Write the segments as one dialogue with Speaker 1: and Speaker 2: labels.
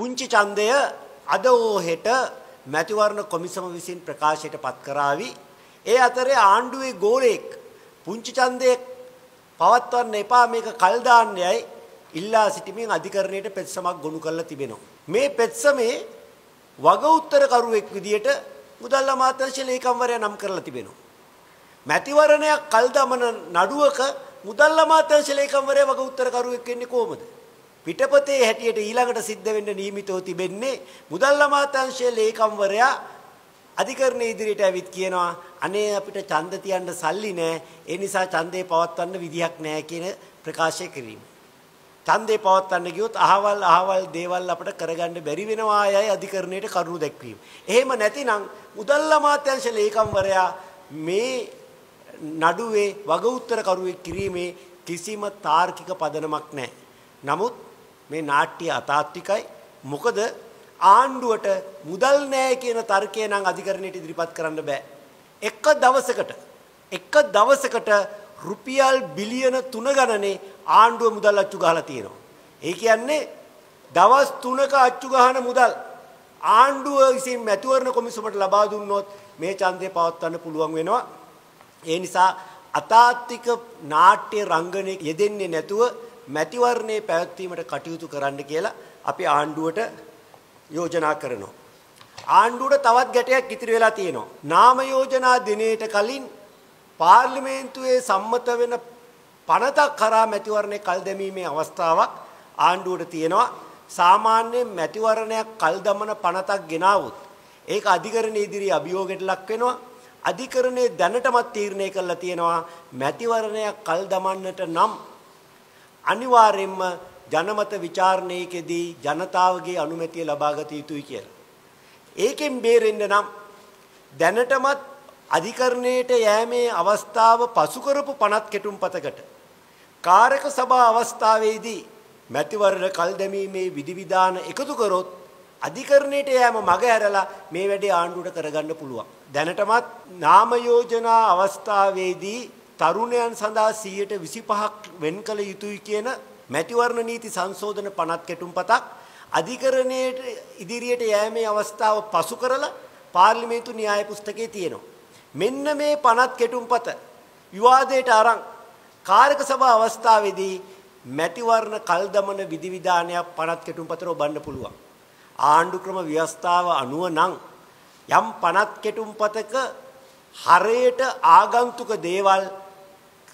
Speaker 1: පුංචි ඡන්දය අද හෝ හෙට මැතිවරණ කොමිසම විසින් ප්‍රකාශයට පත් කරાવી. ඒ අතරේ ආණ්ඩුවේ ගෝලෙක් පුංචි ඡන්දයේ පවත්වන්න එපා මේක කල් දාන්නේයි ඉල්ලා සිටීමෙන් අධිකරණයට පෙත්සමක් ගොනු කරලා තිබෙනවා. මේ පෙත්සමේ වග උත්තරකරුවෙක් විදියට මුදල් අමාත්‍යාංශ ලේකම්වරයා නම් කරලා තිබෙනවා. මැතිවරණයක් කල් දමන නඩුවක මුදල් අමාත්‍යාංශ ලේකම්වරයා වග උත්තරකරුවෙක් වෙන්නේ කොහොමද? පිටපතේ හැටියට ඊළඟට සිද්ධ වෙන්න නියමිතව තිබෙන්නේ මුදල් අමාත්‍යාංශයේ ලේකම්වරයා අධිකරණ ඉදිරියට ඇවිත් කියනවා අනේ අපිට ඡන්ද තියන්න සල්ලි නැහැ ඒ නිසා ඡන්දේ පවත්වන්න විදිහක් නැහැ කියන ප්‍රකාශය කිරීම. ඡන්දේ පවත්වන්න ගියොත් අහවල් අහවල් දේවල් අපිට කරගන්න බැරි වෙනවා යයි අධිකරණයට කරුණු දැක්වීම. එහෙම නැතිනම් මුදල් අමාත්‍යාංශ ලේකම්වරයා මේ නඩුවේ වග උත්තර කරුවෙක් කිරීමේ කිසිම තාර්කික පදනමක් නැහැ. නමුත් මේ නාට්‍ය අතාත්විකයි. මොකද ආණ්ඩුවට මුදල් නැහැ කියන තර්කය නම් අධිකරණයට ඉදිරිපත් කරන්න බෑ. එක දවසකට එක දවසකට රුපියල් බිලියන 3 ගණනේ ආණ්ඩුව මුදල් අච්චු ගහලා තියෙනවා. ඒ කියන්නේ දවස් 3ක අච්චු ගහන මුදල් ආණ්ඩුව විසින් මැතිවරණ කොමිසමට ලබා දුන්නොත් මේ ඡන්දය පවත්වන්න පුළුවන් වෙනවා. ඒ නිසා අතාත්වික නාට්‍ය රංගනයේ යෙදෙන්නේ නැතුව මැතිවරණේ පැවැත්වීමට කටයුතු කරන්න කියලා අපි ආණ්ඩුවට යෝජනා කරනවා. ආණ්ඩුවට තවත් ගැටයක් ඉතිරි වෙලා තියෙනවා. නාම යෝජනා දිනේට කලින් පාර්ලිමේන්තුවේ සම්මත වෙන පනතක් කරා මැතිවරණේ කල් දැමීමේ අවස්ථාවක් ආණ්ඩුවට තියෙනවා. සාමාන්‍යයෙන් මැතිවරණයක් කල් දමන පනතක් ගෙනාවොත් ඒක අධිකරණ ඉදිරියේ අභියෝගයට ලක් වෙනවා. අධිකරණයේ දැනටමත් තීරණය කළා තියෙනවා මැතිවරණයක් කල් දමන්නට නම් අනිවාර්යයෙන්ම ජනමත ਵਿਚාරණයකදී ජනතාවගේ අනුමැතිය ලබාගත යුතුයි කියලා. ඒකෙන් බේරෙන්න නම් දැනටමත් අධිකරණයට යෑමේ අවස්ථාව පසු කරපු පනත් කෙටුම්පතකට කාරක සභා අවස්ථාවේදී මැතිවරණ කල් දැමීමේ විධිවිධාන එකතු කරොත් අධිකරණයට යෑම මග ඇරලා මේ වැඩේ ආණ්ඩුවට කරගන්න පුළුවන්. දැනටමත් නාම යෝජනා අවස්ථාවේදී තරුණයන් සඳහා 125ක් වෙන් කළ යුතුයි කියන මැතිවරණ නීති සංශෝධන 50 කෙටුම්පතක් අධිකරණයේ ඉදිරියට යෑමේ අවස්ථාව පසු කරලා පාර්ලිමේන්තු න්‍යාය පුස්තකයේ තියෙනවා. මෙන්න මේ 50 කෙටුම්පත විවාදයට අරන් කාරක සභා අවස්ථාවේදී මැතිවරණ කල් දමන විධිවිධානයක් 50 කෙටුම්පතට ඔබන්න පුළුවන්. ආණ්ඩු ක්‍රම ව්‍යවස්ථාව අනුව නම් යම් 50 කෙටුම්පතක හරයට ආගන්තුක දේවල්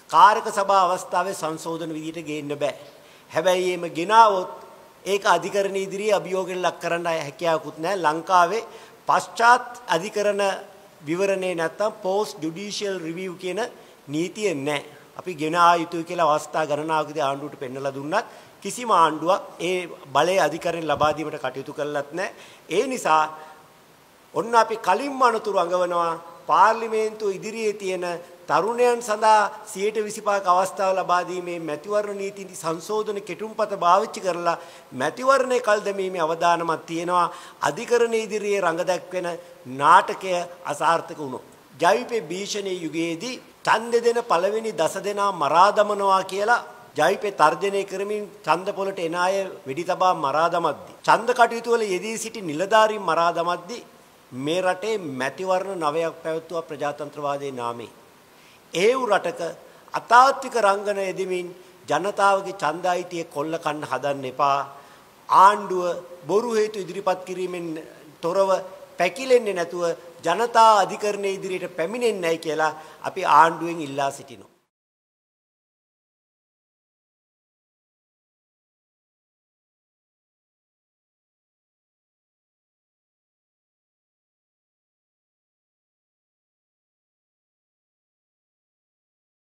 Speaker 1: කාරක සභා අවස්ථාවේ සංශෝධන විදියට ගේන්න බෑ. හැබැයි එimhe ගෙනාවොත් ඒක අධිකරණ ඉදිරියේ අභියෝගයෙන් ලක් කරන්න හැකියාවකුත් නැහැ. ලංකාවේ පශ්චාත් අධිකරණ විවරණේ නැත්තම් post judicial review කියන නීතිය නැහැ. අපි ගෙනා යුතුයි කියලා අවස්ථා ගණනාවකදී ආණ්ඩුවට පෙන්වලා දුන්නත් කිසිම ආණ්ඩුවක් ඒ බලය අධිකරණ ලබා දීමට කටයුතු කළත් නැහැ. ඒ නිසා ඔන්න අපි කලින්ම අනතුරු අඟවනවා පාර්ලිමේන්තුව ඉදිරියේ තියෙන තරුණයන් සඳහා 125ක අවස්ථාව ලබා දීමේ මැතිවරණ නීති සංශෝධන කෙටුම්පත පාවිච්චි කරලා මැතිවරණේ කල් දැමීමේ අවදානමක් තියෙනවා. අධිකරණ ඉදිරියේ රඟ දැක්වෙන නාටකය අසාර්ථක වුණොත්. ජවිපේ භීෂණයේ යුගයේදී ඡන්ද දෙන පළවෙනි දස දෙනා මරා දමනවා කියලා ජවිපේ තර්ජනය කරමින් ඡන්ද පොලට එන අය වෙඩි තබා මරා දමද්දි. ඡන්ද කටයුතු වල යෙදී සිටි නිලධාරීන් මරා දමද්දි මේ රටේ මැතිවරණ නවයක් පැවැත්වුවා ප්‍රජාතන්ත්‍රවාදයේ නාමයෙන්. ඒව් රටක අතාත්වික රංගන යෙදමින් ජනතාවගේ ඡන්දායිතිය කොල්ල කන්න හදන්න එපා. ආණ්ඩුව බොරු හේතු ඉදිරිපත් කිරීමෙන් තොරව පැකිලෙන්නේ නැතුව ජනතා අධිකරණයේ ඉදිරියට පැමිණෙන්නේ නැහැ කියලා අපි ආණ්ඩුවෙන් ඉල්ලා සිටිනවා.